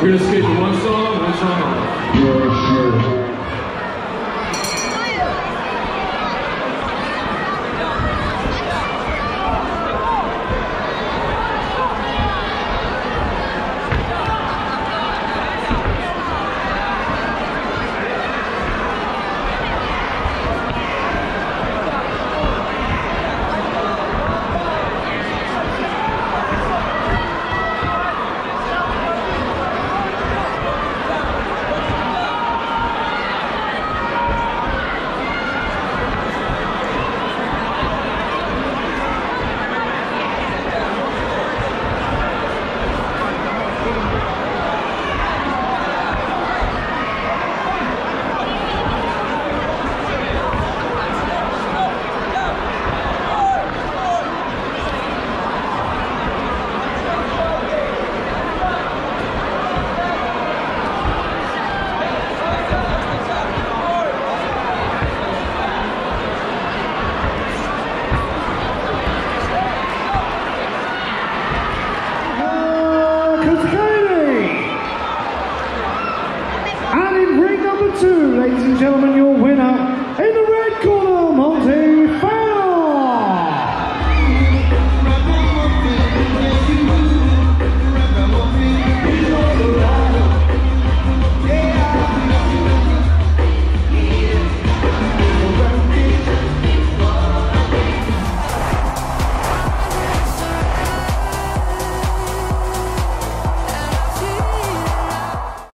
We're gonna to one song, one song Gentlemen, winner.